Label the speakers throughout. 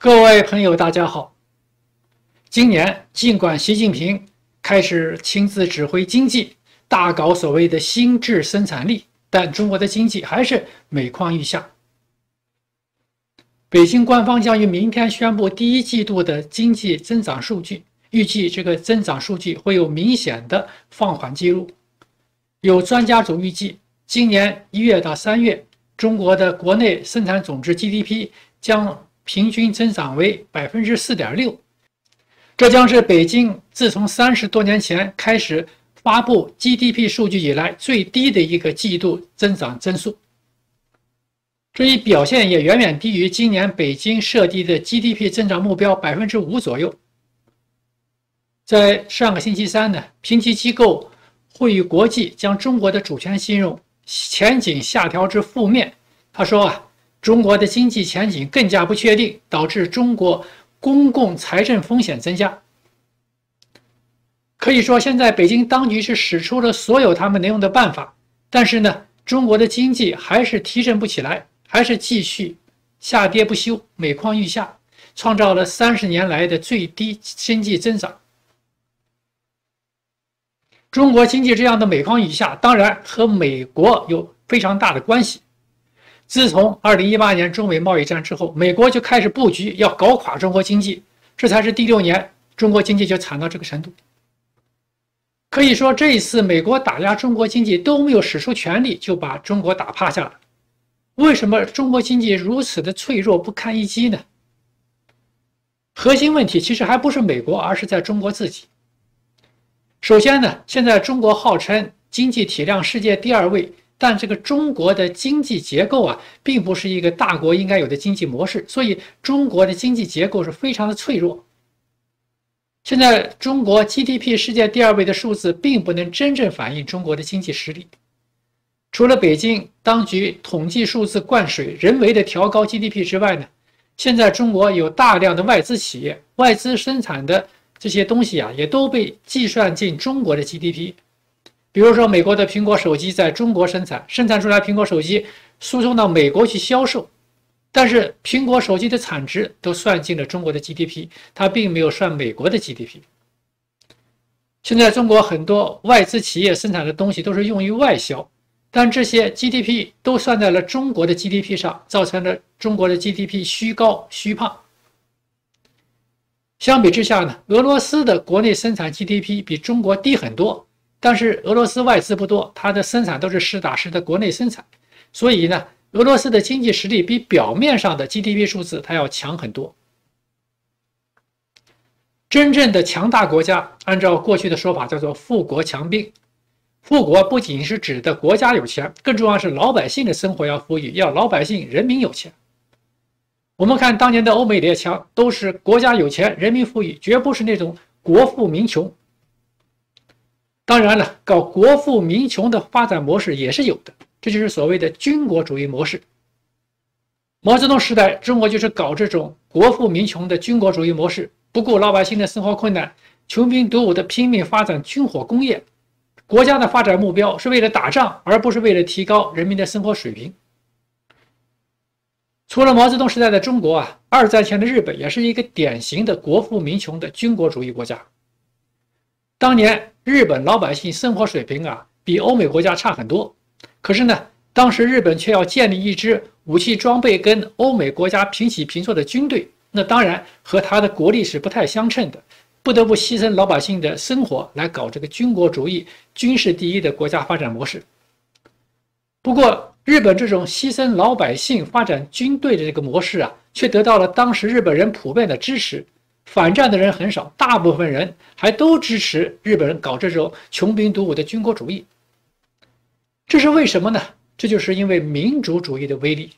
Speaker 1: 各位朋友，大家好。今年尽管习近平开始亲自指挥经济，大搞所谓的新质生产力，但中国的经济还是每况愈下。北京官方将于明天宣布第一季度的经济增长数据，预计这个增长数据会有明显的放缓记录。有专家组预计，今年一月到三月，中国的国内生产总值 GDP 将。平均增长为百分之四点六，这将是北京自从三十多年前开始发布 GDP 数据以来最低的一个季度增长增速。这一表现也远远低于今年北京设定的 GDP 增长目标百分之五左右。在上个星期三呢，评级机构惠誉国际将中国的主权信用前景下调至负面。他说啊。中国的经济前景更加不确定，导致中国公共财政风险增加。可以说，现在北京当局是使出了所有他们能用的办法，但是呢，中国的经济还是提振不起来，还是继续下跌不休，每况愈下，创造了三十年来的最低经济增长。中国经济这样的每况愈下，当然和美国有非常大的关系。自从二零一八年中美贸易战之后，美国就开始布局要搞垮中国经济，这才是第六年，中国经济就惨到这个程度。可以说，这一次美国打压中国经济都没有使出全力就把中国打趴下了。为什么中国经济如此的脆弱不堪一击呢？核心问题其实还不是美国，而是在中国自己。首先呢，现在中国号称经济体量世界第二位。但这个中国的经济结构啊，并不是一个大国应该有的经济模式，所以中国的经济结构是非常的脆弱。现在中国 GDP 世界第二位的数字，并不能真正反映中国的经济实力。除了北京当局统计数字灌水、人为的调高 GDP 之外呢，现在中国有大量的外资企业，外资生产的这些东西啊，也都被计算进中国的 GDP。比如说，美国的苹果手机在中国生产，生产出来苹果手机输送到美国去销售，但是苹果手机的产值都算进了中国的 GDP，它并没有算美国的 GDP。现在中国很多外资企业生产的东西都是用于外销，但这些 GDP 都算在了中国的 GDP 上，造成了中国的 GDP 虚高虚胖。相比之下呢，俄罗斯的国内生产 GDP 比中国低很多。但是俄罗斯外资不多，它的生产都是实打实的国内生产，所以呢，俄罗斯的经济实力比表面上的 GDP 数字它要强很多。真正的强大国家，按照过去的说法叫做富国强兵。富国不仅是指的国家有钱，更重要是老百姓的生活要富裕，要老百姓人民有钱。我们看当年的欧美列强，都是国家有钱，人民富裕，绝不是那种国富民穷。当然了，搞国富民穷的发展模式也是有的，这就是所谓的军国主义模式。毛泽东时代，中国就是搞这种国富民穷的军国主义模式，不顾老百姓的生活困难，穷兵黩武的拼命发展军火工业。国家的发展目标是为了打仗，而不是为了提高人民的生活水平。除了毛泽东时代的中国啊，二战前的日本也是一个典型的国富民穷的军国主义国家。当年。日本老百姓生活水平啊，比欧美国家差很多。可是呢，当时日本却要建立一支武器装备跟欧美国家平起平坐的军队，那当然和他的国力是不太相称的，不得不牺牲老百姓的生活来搞这个军国主义、军事第一的国家发展模式。不过，日本这种牺牲老百姓发展军队的这个模式啊，却得到了当时日本人普遍的支持。反战的人很少，大部分人还都支持日本人搞这种穷兵黩武的军国主义。这是为什么呢？这就是因为民主主义的威力。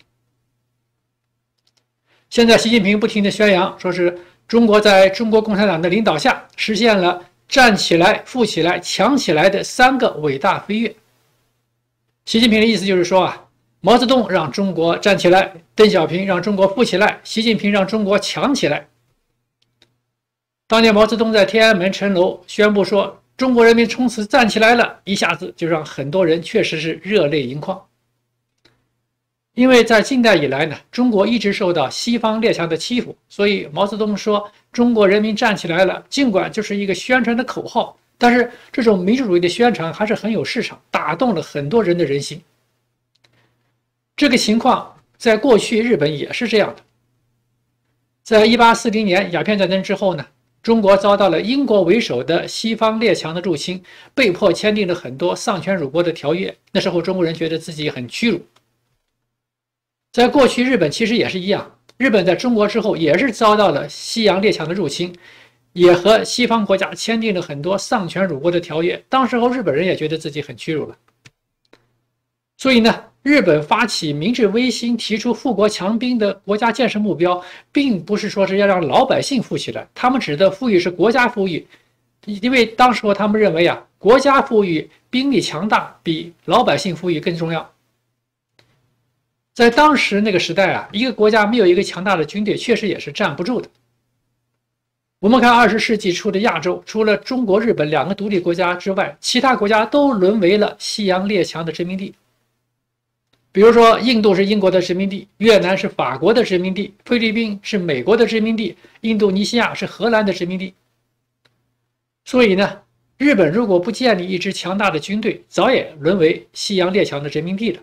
Speaker 1: 现在习近平不停地宣扬，说是中国在中国共产党的领导下实现了站起来、富起来、强起来的三个伟大飞跃。习近平的意思就是说啊，毛泽东让中国站起来，邓小平让中国富起来，习近平让中国强起来。当年毛泽东在天安门城楼宣布说：“中国人民从此站起来了”，一下子就让很多人确实是热泪盈眶。因为在近代以来呢，中国一直受到西方列强的欺负，所以毛泽东说“中国人民站起来了”，尽管就是一个宣传的口号，但是这种民主主义的宣传还是很有市场，打动了很多人的人心。这个情况在过去日本也是这样的。在一八四零年鸦片战争之后呢，中国遭到了英国为首的西方列强的入侵，被迫签订了很多丧权辱国的条约。那时候中国人觉得自己很屈辱。在过去，日本其实也是一样。日本在中国之后，也是遭到了西洋列强的入侵，也和西方国家签订了很多丧权辱国的条约。当时候，日本人也觉得自己很屈辱了。所以呢，日本发起明治维新，提出富国强兵的国家建设目标，并不是说是要让老百姓富起来。他们指的富裕是国家富裕，因为当时他们认为啊，国家富裕、兵力强大，比老百姓富裕更重要。在当时那个时代啊，一个国家没有一个强大的军队，确实也是站不住的。我们看二十世纪初的亚洲，除了中国、日本两个独立国家之外，其他国家都沦为了西洋列强的殖民地。比如说，印度是英国的殖民地，越南是法国的殖民地，菲律宾是美国的殖民地，印度尼西亚是荷兰的殖民地。所以呢，日本如果不建立一支强大的军队，早也沦为西洋列强的殖民地了。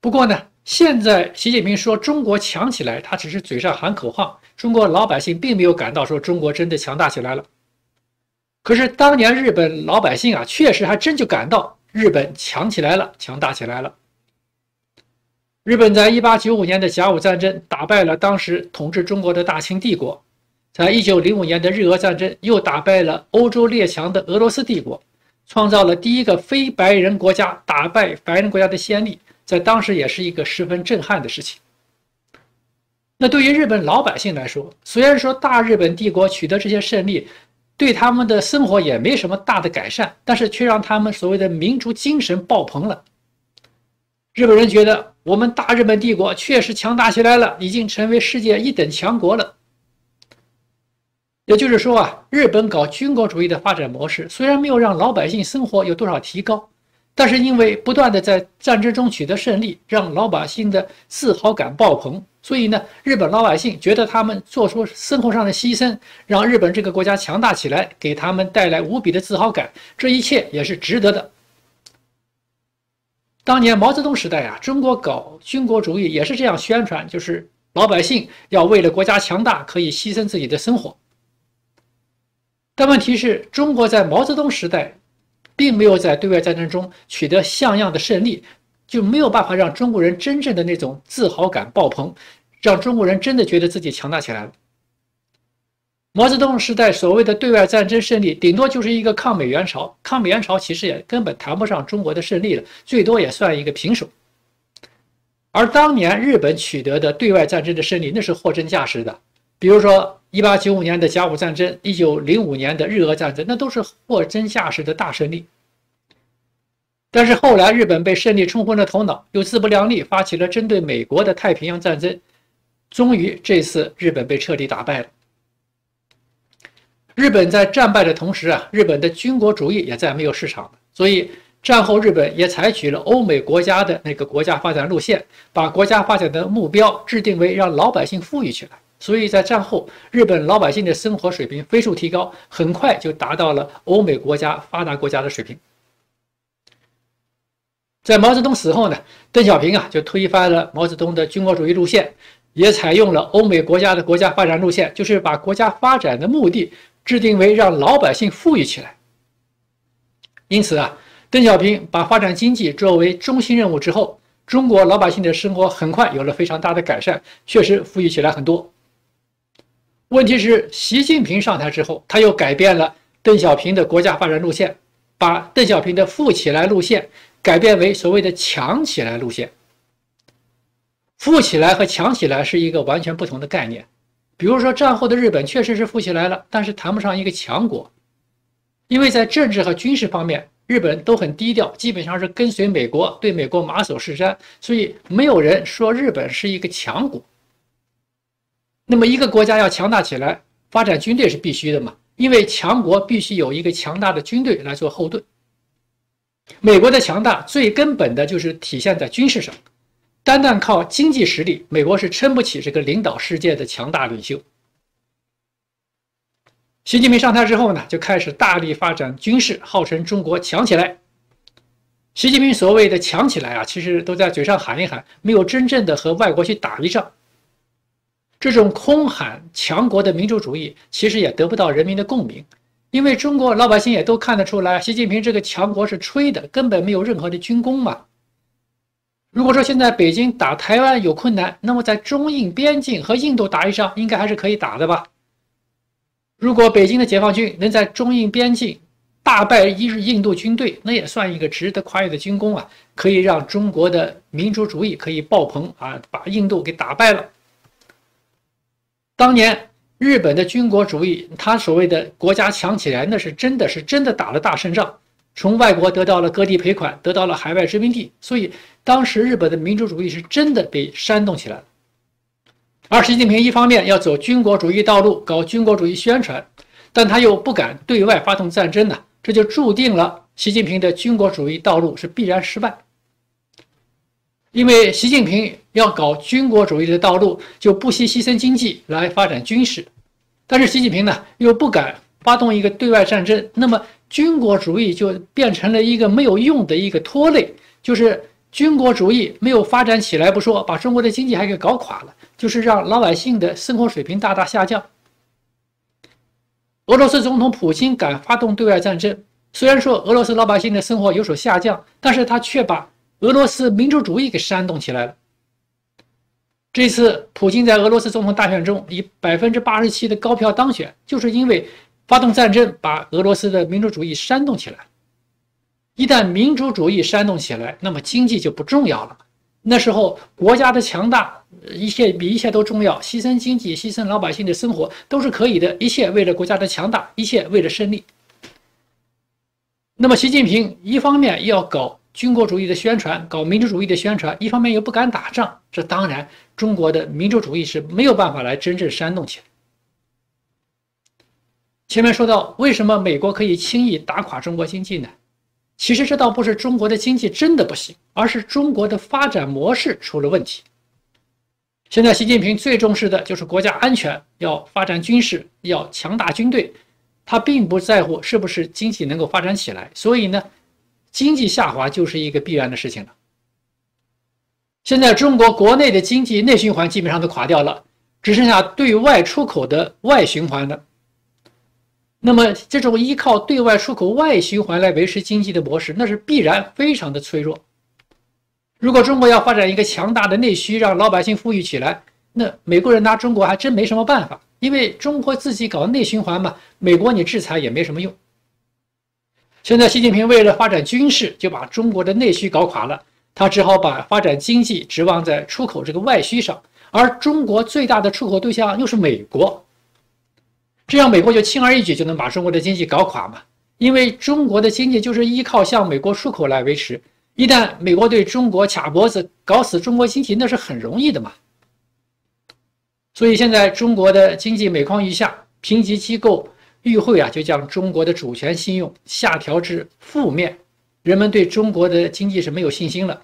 Speaker 1: 不过呢，现在习近平说中国强起来，他只是嘴上喊口号，中国老百姓并没有感到说中国真的强大起来了。可是当年日本老百姓啊，确实还真就感到日本强起来了，强大起来了。日本在一八九五年的甲午战争打败了当时统治中国的大清帝国，在一九零五年的日俄战争又打败了欧洲列强的俄罗斯帝国，创造了第一个非白人国家打败白人国家的先例。在当时也是一个十分震撼的事情。那对于日本老百姓来说，虽然说大日本帝国取得这些胜利，对他们的生活也没什么大的改善，但是却让他们所谓的民族精神爆棚了。日本人觉得我们大日本帝国确实强大起来了，已经成为世界一等强国了。也就是说啊，日本搞军国主义的发展模式，虽然没有让老百姓生活有多少提高。但是因为不断的在战争中取得胜利，让老百姓的自豪感爆棚，所以呢，日本老百姓觉得他们做出生活上的牺牲，让日本这个国家强大起来，给他们带来无比的自豪感，这一切也是值得的。当年毛泽东时代啊，中国搞军国主义也是这样宣传，就是老百姓要为了国家强大，可以牺牲自己的生活。但问题是中国在毛泽东时代。并没有在对外战争中取得像样的胜利，就没有办法让中国人真正的那种自豪感爆棚，让中国人真的觉得自己强大起来了。毛泽东时代所谓的对外战争胜利，顶多就是一个抗美援朝，抗美援朝其实也根本谈不上中国的胜利了，最多也算一个平手。而当年日本取得的对外战争的胜利，那是货真价实的，比如说。一八九五年的甲午战争，一九零五年的日俄战争，那都是货真价实的大胜利。但是后来日本被胜利冲昏了头脑，又自不量力，发起了针对美国的太平洋战争。终于这次日本被彻底打败了。日本在战败的同时啊，日本的军国主义也再没有市场了。所以战后日本也采取了欧美国家的那个国家发展路线，把国家发展的目标制定为让老百姓富裕起来。所以在战后，日本老百姓的生活水平飞速提高，很快就达到了欧美国家发达国家的水平。在毛泽东死后呢，邓小平啊就推翻了毛泽东的军国主义路线，也采用了欧美国家的国家发展路线，就是把国家发展的目的制定为让老百姓富裕起来。因此啊，邓小平把发展经济作为中心任务之后，中国老百姓的生活很快有了非常大的改善，确实富裕起来很多。问题是，习近平上台之后，他又改变了邓小平的国家发展路线，把邓小平的富起来路线改变为所谓的强起来路线。富起来和强起来是一个完全不同的概念。比如说，战后的日本确实是富起来了，但是谈不上一个强国，因为在政治和军事方面，日本都很低调，基本上是跟随美国，对美国马首是瞻，所以没有人说日本是一个强国。那么，一个国家要强大起来，发展军队是必须的嘛？因为强国必须有一个强大的军队来做后盾。美国的强大最根本的就是体现在军事上，单单靠经济实力，美国是撑不起这个领导世界的强大领袖。习近平上台之后呢，就开始大力发展军事，号称中国强起来。习近平所谓的强起来啊，其实都在嘴上喊一喊，没有真正的和外国去打一仗。这种空喊强国的民主主义，其实也得不到人民的共鸣，因为中国老百姓也都看得出来，习近平这个强国是吹的，根本没有任何的军功嘛。如果说现在北京打台湾有困难，那么在中印边境和印度打一仗，应该还是可以打的吧？如果北京的解放军能在中印边境大败一日印度军队，那也算一个值得夸耀的军功啊！可以让中国的民主主义可以爆棚啊，把印度给打败了。当年日本的军国主义，他所谓的国家强起来，那是真的是真的打了大胜仗，从外国得到了割地赔款，得到了海外殖民地，所以当时日本的民主主义是真的被煽动起来了。而习近平一方面要走军国主义道路，搞军国主义宣传，但他又不敢对外发动战争呢，这就注定了习近平的军国主义道路是必然失败。因为习近平要搞军国主义的道路，就不惜牺牲经济来发展军事，但是习近平呢又不敢发动一个对外战争，那么军国主义就变成了一个没有用的一个拖累，就是军国主义没有发展起来不说，把中国的经济还给搞垮了，就是让老百姓的生活水平大大下降。俄罗斯总统普京敢发动对外战争，虽然说俄罗斯老百姓的生活有所下降，但是他却把。俄罗斯民主主义给煽动起来了。这次普京在俄罗斯总统大选中以百分之八十七的高票当选，就是因为发动战争把俄罗斯的民主主义煽动起来。一旦民主主义煽动起来，那么经济就不重要了。那时候国家的强大，一切比一切都重要，牺牲经济、牺牲老百姓的生活都是可以的，一切为了国家的强大，一切为了胜利。那么习近平一方面要搞。军国主义的宣传，搞民主主义的宣传，一方面又不敢打仗，这当然中国的民主主义是没有办法来真正煽动起来。前面说到，为什么美国可以轻易打垮中国经济呢？其实这倒不是中国的经济真的不行，而是中国的发展模式出了问题。现在习近平最重视的就是国家安全，要发展军事，要强大军队，他并不在乎是不是经济能够发展起来，所以呢。经济下滑就是一个必然的事情了。现在中国国内的经济内循环基本上都垮掉了，只剩下对外出口的外循环了。那么，这种依靠对外出口外循环来维持经济的模式，那是必然非常的脆弱。如果中国要发展一个强大的内需，让老百姓富裕起来，那美国人拿中国还真没什么办法，因为中国自己搞内循环嘛，美国你制裁也没什么用。现在，习近平为了发展军事，就把中国的内需搞垮了。他只好把发展经济指望在出口这个外需上，而中国最大的出口对象又是美国。这样，美国就轻而易举就能把中国的经济搞垮嘛？因为中国的经济就是依靠向美国出口来维持。一旦美国对中国卡脖子，搞死中国经济，那是很容易的嘛。所以，现在中国的经济每况愈下，评级机构。与会啊，就将中国的主权信用下调至负面，人们对中国的经济是没有信心了。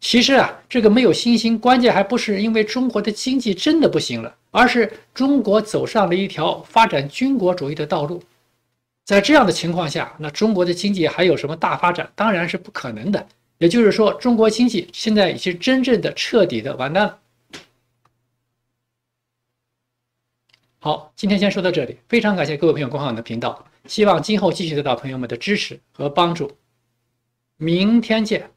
Speaker 1: 其实啊，这个没有信心，关键还不是因为中国的经济真的不行了，而是中国走上了一条发展军国主义的道路。在这样的情况下，那中国的经济还有什么大发展？当然是不可能的。也就是说，中国经济现在已经真正的彻底的完蛋了。好，今天先说到这里。非常感谢各位朋友观看我的频道，希望今后继续得到朋友们的支持和帮助。明天见。